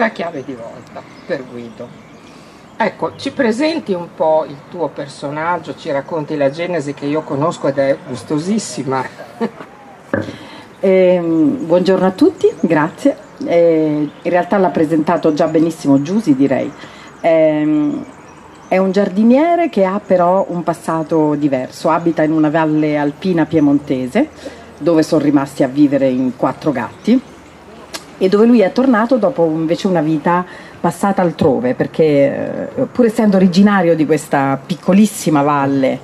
la chiave di volta per Guido. Ecco, ci presenti un po' il tuo personaggio, ci racconti la genesi che io conosco ed è gustosissima. Eh, buongiorno a tutti, grazie. Eh, in realtà l'ha presentato già benissimo Giusi, direi. Eh, è un giardiniere che ha però un passato diverso, abita in una valle alpina piemontese dove sono rimasti a vivere in quattro gatti e dove lui è tornato dopo invece una vita passata altrove, perché eh, pur essendo originario di questa piccolissima valle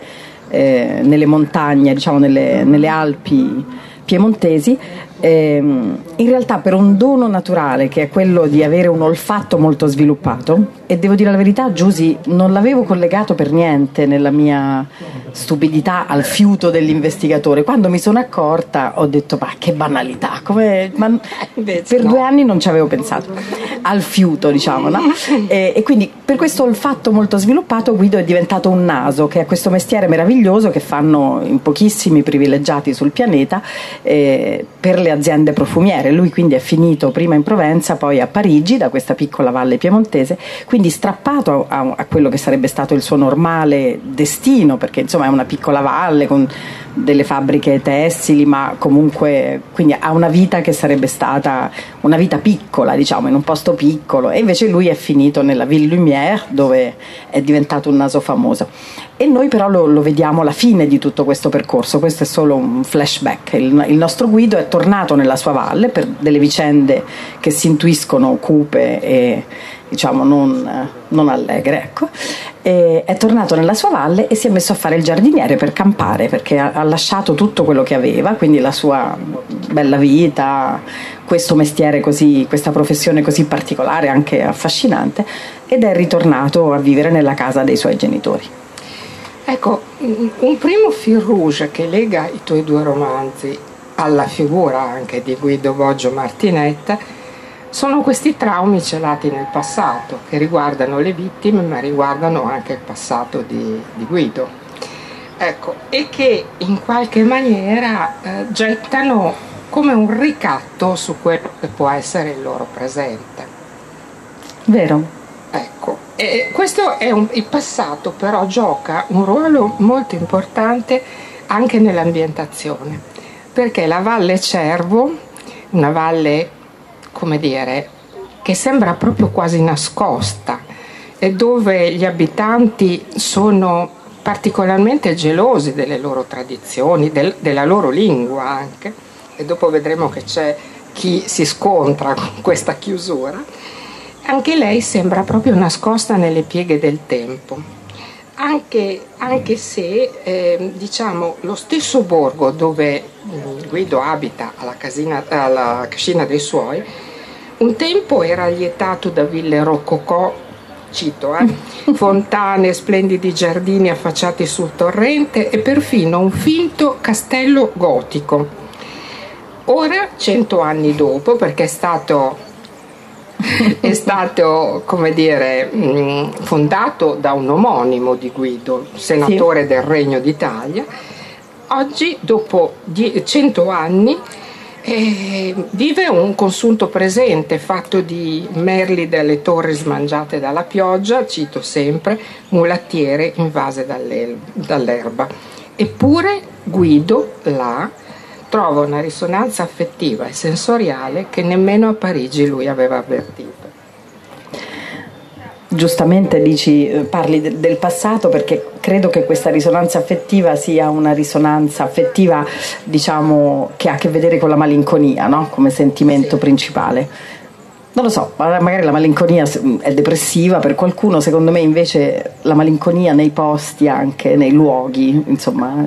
eh, nelle montagne, diciamo nelle, nelle Alpi piemontesi, ehm, in realtà per un dono naturale che è quello di avere un olfatto molto sviluppato, e devo dire la verità, Giusy non l'avevo collegato per niente nella mia stupidità al fiuto dell'investigatore. Quando mi sono accorta ho detto ma che banalità, come... ma per no. due anni non ci avevo pensato al fiuto, diciamo, no? e, e, quindi per questo olfatto molto sviluppato Guido è diventato un naso, che è questo mestiere meraviglioso che fanno in pochissimi privilegiati sul pianeta eh, per le aziende profumiere. Lui quindi è finito prima in Provenza, poi a Parigi, da questa piccola valle piemontese, quindi strappato a, a quello che sarebbe stato il suo normale destino, perché insomma è una piccola valle con delle fabbriche tessili, ma comunque quindi ha una vita che sarebbe stata una vita piccola, diciamo, in un posto piccolo, e invece lui è finito nella Ville Lumière dove è diventato un naso famoso. E noi però lo, lo vediamo alla fine di tutto questo percorso, questo è solo un flashback. Il, il, nostro Guido è tornato nella sua valle per delle vicende che si intuiscono cupe e diciamo non, non allegre, ecco. è tornato nella sua valle e si è messo a fare il giardiniere per campare perché ha, ha lasciato tutto quello che aveva, quindi la sua bella vita, questo mestiere così, questa professione così particolare, anche affascinante, ed è ritornato a vivere nella casa dei suoi genitori. Ecco, un primo fil rouge che lega i tuoi due romanzi alla figura anche di Guido Boggio Martinetta sono questi traumi celati nel passato che riguardano le vittime ma riguardano anche il passato di, di Guido. Ecco, e che in qualche maniera eh, gettano come un ricatto su quello che può essere il loro presente. Vero. Ecco, e questo è un, il passato però gioca un ruolo molto importante anche nell'ambientazione, perché la Valle Cervo, una valle come dire, che sembra proprio quasi nascosta e dove gli abitanti sono particolarmente gelosi delle loro tradizioni, del, della loro lingua anche, e dopo vedremo che c'è chi si scontra con questa chiusura, anche lei sembra proprio nascosta nelle pieghe del tempo. Anche, anche se eh, diciamo, lo stesso borgo dove Guido abita alla, casina, alla cascina dei suoi un tempo era lietato da ville rococò, cito, eh? fontane, splendidi giardini affacciati sul torrente e perfino un finto castello gotico. Ora, cento anni dopo, perché è stato, è stato come dire, mm, fondato da un omonimo di Guido, senatore sì. del Regno d'Italia, oggi, dopo cento anni, e vive un consunto presente fatto di merli dalle torri smangiate dalla pioggia, cito sempre, mulattiere invase dall'erba. Eppure Guido là trova una risonanza affettiva e sensoriale che nemmeno a Parigi lui aveva avvertito giustamente dici, eh, parli de, del passato perché credo che questa risonanza affettiva sia una risonanza affettiva diciamo, che ha a che vedere con la malinconia no? come sentimento sì. principale. Non lo so, magari la malinconia è depressiva per qualcuno, secondo me invece la malinconia nei posti, anche nei luoghi, insomma,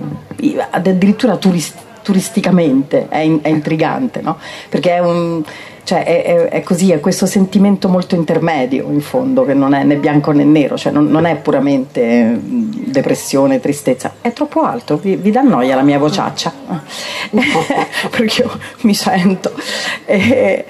addirittura turist, turisticamente è, in, è intrigante, no? perché è un cioè è, è, è, così, è questo sentimento molto intermedio in fondo, che non è né bianco né nero, cioè non, non è puramente depressione, tristezza, è troppo alto, vi, vi dà noia la mia vociaccia, perché io mi sento. E,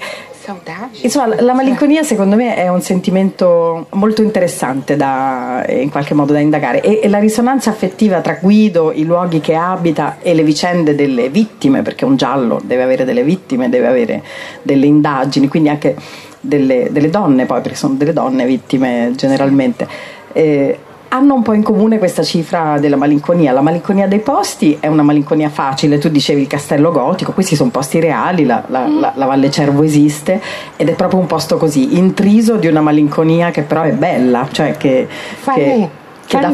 Insomma, la malinconia secondo me è un sentimento molto interessante da, in qualche modo da indagare e, e, la risonanza affettiva tra Guido, i luoghi che abita e le vicende delle vittime, perché un giallo deve avere delle vittime, deve avere delle indagini, quindi anche delle, delle donne, poi perché sono delle donne vittime generalmente. Eh, hanno un po' in comune questa cifra della malinconia. La malinconia dei posti è una malinconia facile, tu dicevi il castello gotico, questi sono posti reali, la, la, mm. la, la, Valle Cervo esiste ed è proprio un posto così, intriso di una malinconia che però è bella, cioè che, che, che dà,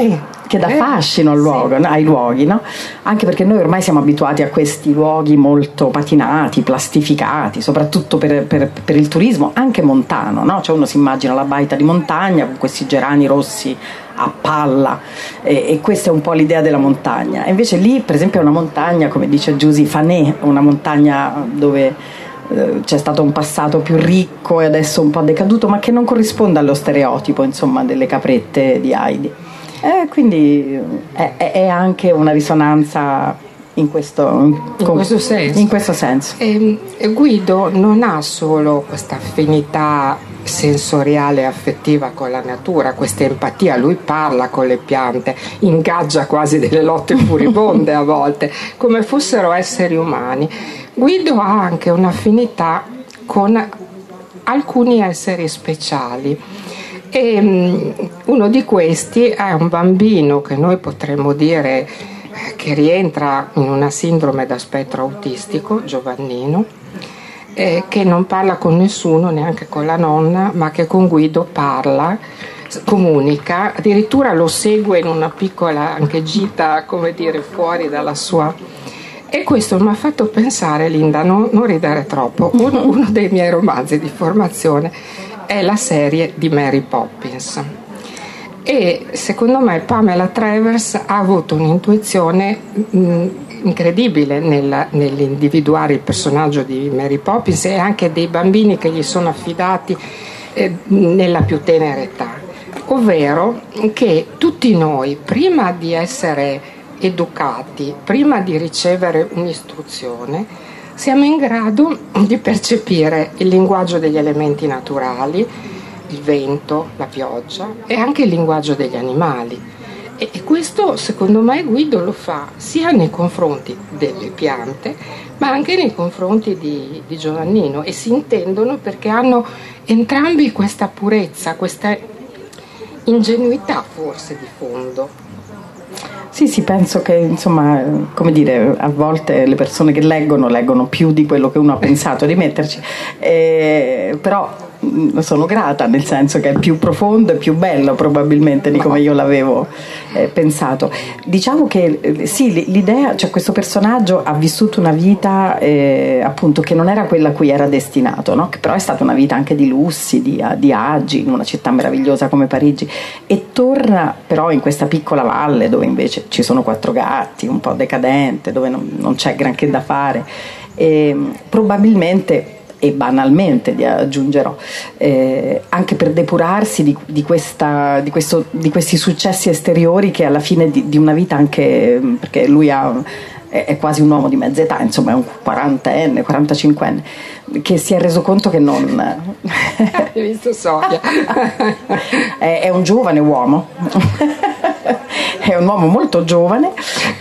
che dà eh, fascino al luogo, sì. ai luoghi, no? anche perché noi ormai siamo abituati a questi luoghi molto patinati, plastificati, soprattutto per, per, per il turismo, anche montano, no? cioè uno si immagina la baita di montagna con questi gerani rossi a palla e, e, questa è un po' l'idea della montagna. E invece lì per esempio è una montagna, come dice Giusy Fanè, una montagna dove eh, c'è stato un passato più ricco e adesso un po' decaduto, ma che non corrisponde allo stereotipo insomma, delle caprette di Heidi. E quindi è, è anche una risonanza in questo, in questo senso. In questo senso. E, e Guido non ha solo questa affinità sensoriale e affettiva con la natura, questa empatia, lui parla con le piante, ingaggia quasi delle lotte furibonde a volte, come fossero esseri umani. Guido ha anche un'affinità con alcuni esseri speciali. E um, uno di questi è un bambino che noi potremmo dire che rientra in una sindrome da spettro autistico, Giovannino, eh, che non parla con nessuno, neanche con la nonna, ma che con Guido parla, comunica, addirittura lo segue in una piccola anche gita, come dire, fuori dalla sua... E questo mi ha fatto pensare, Linda, non, non ridere troppo, uno, uno dei miei romanzi di formazione è la serie di Mary Poppins. E secondo me Pamela Travers ha avuto un'intuizione mh, incredibile nel, nell'individuare il personaggio di Mary Poppins e anche dei bambini che gli sono affidati eh, nella più tenera età, ovvero che tutti noi prima di essere educati, prima di ricevere un'istruzione, siamo in grado di percepire il linguaggio degli elementi naturali, il vento, la pioggia e anche il linguaggio degli animali. E, questo secondo me Guido lo fa sia nei confronti delle piante ma anche nei confronti di, di Giovannino e si intendono perché hanno entrambi questa purezza, questa ingenuità forse di fondo. Sì, sì, penso che insomma, come dire, a volte le persone che leggono leggono più di quello che uno ha pensato di metterci, eh, però sono grata, nel senso che è più profondo e più bello probabilmente di come io l'avevo eh, pensato. Diciamo che eh, sì, l'idea, cioè questo personaggio ha vissuto una vita eh, appunto che non era quella a cui era destinato, no? che però è stata una vita anche di lussi, di, di agi, in una città meravigliosa come Parigi e torna però in questa piccola valle dove invece ci sono quattro gatti, un po' decadente, dove non, non c'è granché da fare. E, probabilmente e banalmente aggiungerò, eh, anche per depurarsi di, di, questa, di, questo, di, questi successi esteriori che alla fine di, una vita anche, perché lui ha, è, è, quasi un uomo di mezza età, insomma è un 40enne, 45enne, che si è reso conto che non... Hai visto Sonia? è, è un giovane uomo. è un uomo molto giovane,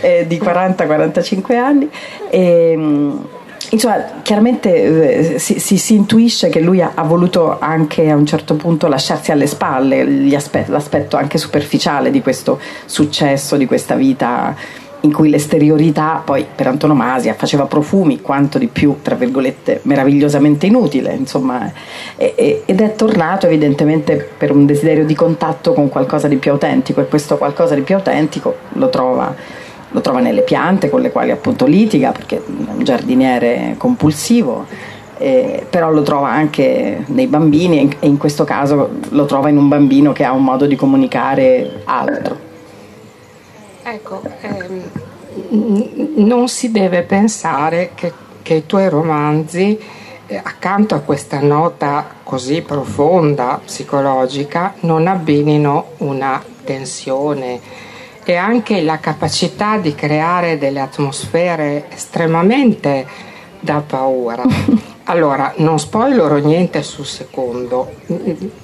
eh, di 40-45 anni. E, Insomma, chiaramente eh, si, si, si, intuisce che lui ha, ha, voluto anche a un certo punto lasciarsi alle spalle aspetti, l'aspetto anche superficiale di questo successo, di questa vita in cui l'esteriorità poi per antonomasia faceva profumi quanto di più, tra virgolette, meravigliosamente inutile, insomma, e, ed è tornato evidentemente per un desiderio di contatto con qualcosa di più autentico e questo qualcosa di più autentico lo trova lo trova nelle piante con le quali appunto litiga perché è un giardiniere compulsivo, eh, però lo trova anche nei bambini e in questo caso lo trova in un bambino che ha un modo di comunicare altro. Ecco, ehm, non si deve pensare che, che i tuoi romanzi, eh, accanto a questa nota così profonda, psicologica, non abbinino una tensione e anche la capacità di creare delle atmosfere estremamente da paura. Allora, non spoilerò niente sul secondo,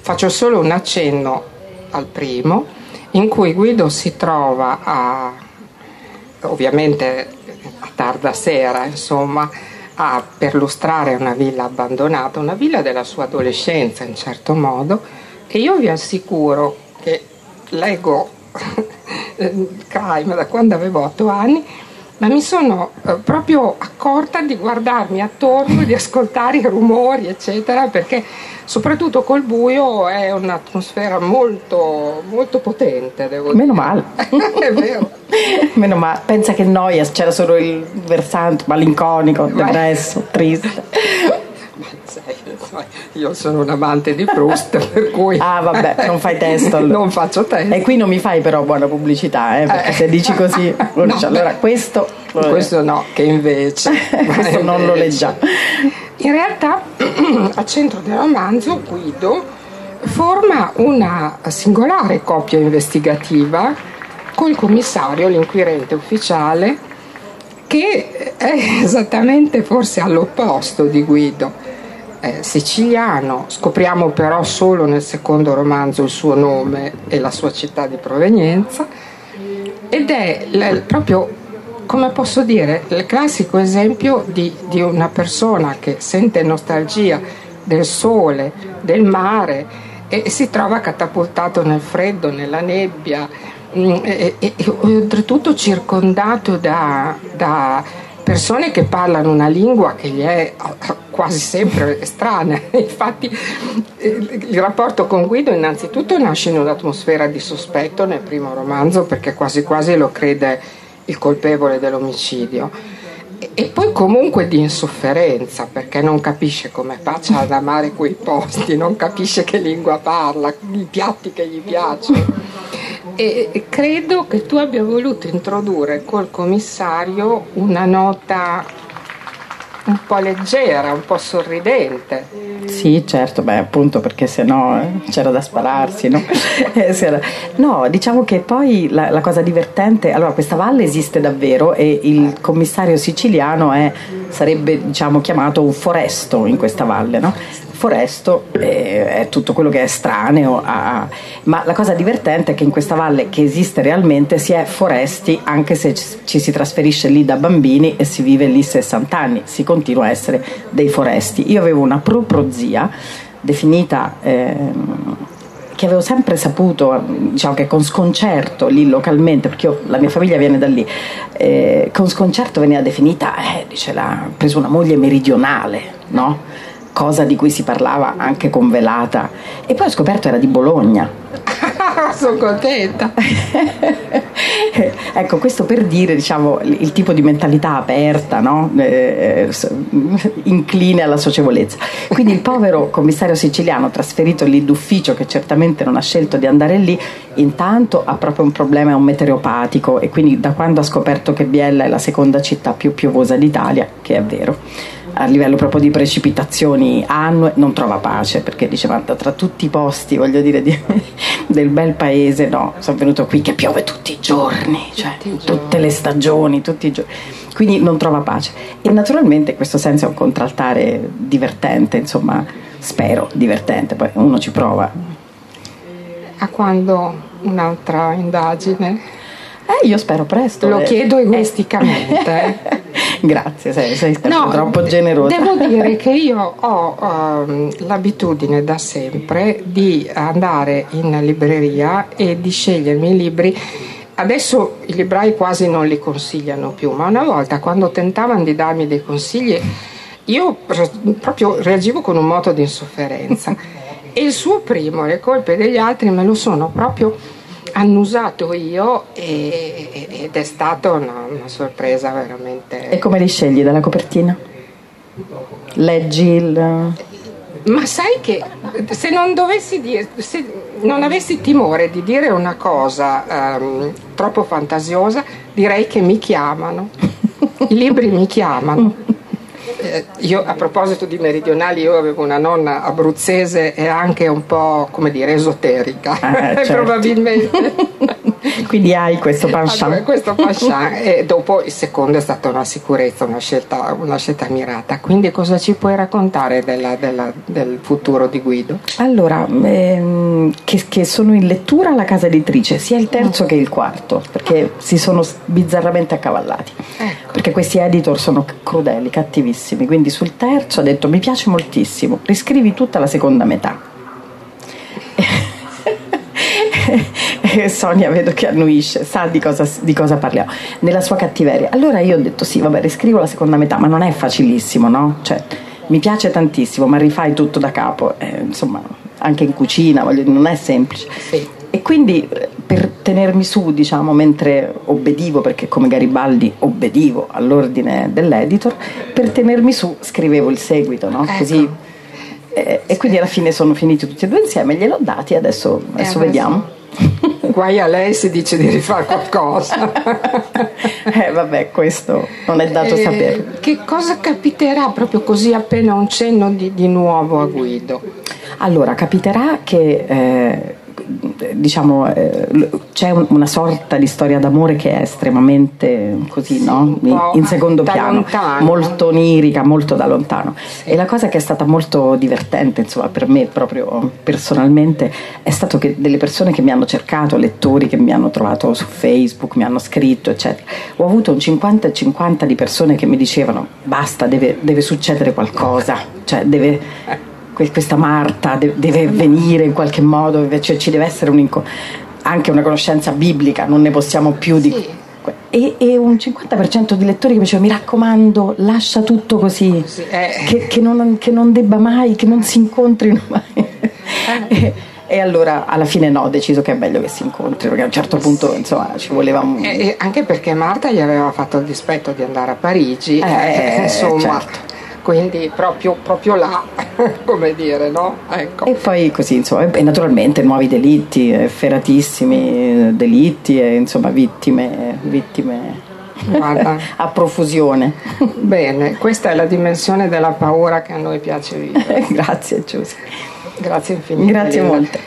faccio solo un accenno al primo, in cui Guido si trova a, ovviamente a tarda sera, insomma, a perlustrare una villa abbandonata, una villa della sua adolescenza in certo modo, e io vi assicuro che leggo crime da quando avevo otto anni ma mi sono eh, proprio accorta di guardarmi attorno, di ascoltare i rumori, eccetera, perché soprattutto col buio è un'atmosfera molto, molto potente, devo Meno dire. male. è vero. Meno male. Pensa che noia, c'era solo il versante malinconico, depresso, triste. Io sono un amante di Proust, per cui... Ah, vabbè, non fai testo, allora. non faccio testo. E qui non mi fai però buona pubblicità, eh, perché Eh. se dici così, No, allora beh. questo, Questo no, che invece... questo non lo invece- leggiamo. In realtà al centro del romanzo Guido forma una singolare coppia investigativa col commissario, l'inquirente ufficiale, che è esattamente forse all'opposto di Guido. È siciliano, scopriamo però solo nel secondo romanzo il suo nome e la sua città di provenienza. Ed è l- proprio, come posso dire, il classico esempio di, di una persona che sente nostalgia del sole, del mare e si trova catapultato nel freddo, nella nebbia mm, e, e- e oltretutto circondato da, da persone che parlano una lingua che gli è eh, quasi sempre estranea. Infatti eh, il rapporto con Guido innanzitutto nasce in un'atmosfera di sospetto nel primo romanzo perché quasi quasi lo crede il colpevole dell'omicidio. E poi comunque di insofferenza perché non capisce come faccia ad amare quei posti, non capisce che lingua parla, i piatti che gli piacciono. E credo che tu abbia voluto introdurre col commissario una nota un po' leggera, un po' sorridente. Sì, certo, beh, appunto perché sennò eh, c'era da spararsi, no? Eh, No, diciamo che poi la, la cosa divertente, allora questa valle esiste davvero e il commissario siciliano è, sarebbe diciamo chiamato un foresto in questa valle, no? Foresto eh, è tutto quello che è estraneo, a- ma la cosa divertente è che in questa valle che esiste realmente si è foresti anche se ci si trasferisce lì da bambini e si vive lì 60 anni, si continua a essere dei foresti. Io avevo una proprozia definita ehm, che avevo sempre saputo, diciamo che con sconcerto lì localmente, perché io- la mia famiglia viene da lì, eh, con sconcerto veniva definita, eh, dice, l'ha preso una moglie meridionale, no? Cosa di cui si parlava anche con velata. E poi ho scoperto era di Bologna. Sono contenta. ecco, questo per dire diciamo, il tipo di mentalità aperta, no? Eh, s- incline alla socievolezza. Quindi il povero commissario siciliano trasferito lì d'ufficio, che certamente non ha scelto di andare lì, intanto ha proprio un problema, è un meteoropatico e quindi da quando ha scoperto che Biella è la seconda città più piovosa d'Italia, che è vero, a livello proprio di precipitazioni annue non trova pace perché dice ma tra tutti i posti voglio dire di- del bel paese no sono venuto qui che piove tutti i giorni cioè tutte le stagioni tutti i giorni quindi non trova pace e naturalmente in questo senso è un contraltare divertente insomma spero divertente poi uno ci prova A quando un'altra indagine? eh io spero presto Lo eh. chiedo egoisticamente. grazie sei, sei No, troppo generosa Devo dire che io ho ehm, l'abitudine da sempre di andare in libreria e di scegliermi i libri. Adesso i librai quasi non li consigliano più, ma una volta quando tentavano di darmi dei consigli io proprio reagivo con un moto di insofferenza. E il suo primo, Le colpe degli altri, me lo sono proprio annusato io e- ed è stata una, una sorpresa veramente... e come li scegli dalla copertina? leggi il Ma sai che se non dovessi dire, se non avessi timore di dire una cosa ehm, troppo fantasiosa, direi che mi chiamano. I libri mi chiamano. Eh, io a proposito di meridionali, io avevo una nonna abruzzese e anche un po', come dire, esoterica, Ah, certo. probabilmente. Quindi hai questo penchant. Allora, questo penchant e dopo il secondo è stata una sicurezza, una scelta, una scelta mirata. Quindi cosa ci puoi raccontare della, della, del futuro di Guido? Allora, ehm, che, che, sono in lettura alla casa editrice, sia il terzo mm. che il quarto, perché si sono bizzarramente accavallati. Ecco. Perché questi editor sono crudeli, cattivissimi. Quindi sul terzo ha detto mi piace moltissimo, riscrivi tutta la seconda metà Sonia vedo che annuisce, sa di cosa, di cosa, parliamo, nella sua cattiveria. Allora io ho detto sì, vabbè, riscrivo la seconda metà, ma non è facilissimo, no? Cioè, mi piace tantissimo, ma rifai tutto da capo, eh, insomma, anche in cucina, voglio, non è semplice. Sì. E quindi eh, per tenermi su, diciamo, mentre obbedivo, perché come Garibaldi obbedivo all'ordine dell'editor, per tenermi su scrivevo il seguito, no? Ecco. Così e, e, quindi alla fine sono finiti tutti e due insieme, gliel'ho dati, adesso, adesso vediamo. Guai a lei si dice di rifare qualcosa. eh vabbè, questo non è dato eh, sapere. Che cosa capiterà proprio così appena un cenno di, di nuovo a Guido? Allora, capiterà che eh, diciamo, eh, c'è una sorta di storia d'amore che è estremamente così, sì, no? in secondo piano, lontano. molto onirica, molto da lontano. E la cosa che è stata molto divertente, insomma, per me proprio personalmente, è stato che delle persone che mi hanno cercato, lettori che mi hanno trovato su Facebook, mi hanno scritto, eccetera, ho avuto un 50 e 50 di persone che mi dicevano basta, deve, deve succedere qualcosa, cioè deve questa Marta deve venire in qualche modo, cioè ci deve essere un anche una conoscenza biblica, non ne possiamo più di... Sì. E, e, un 50% di lettori che mi diceva mi raccomando lascia tutto così, sì, eh. che, che, non, che, non, debba mai, che non si incontrino mai. Eh. E, e, allora alla fine no, ho deciso che è meglio che si incontri, perché a un certo punto insomma ci voleva un... E, anche perché Marta gli aveva fatto il dispetto di andare a Parigi, eh, insomma... Certo quindi proprio, proprio là, come dire, no? Ecco. E poi così, insomma, e naturalmente nuovi delitti, efferatissimi delitti e insomma vittime, vittime a profusione. Bene, questa è la dimensione della paura che a noi piace vivere. Grazie Giuseppe. Grazie infinite. Grazie molte.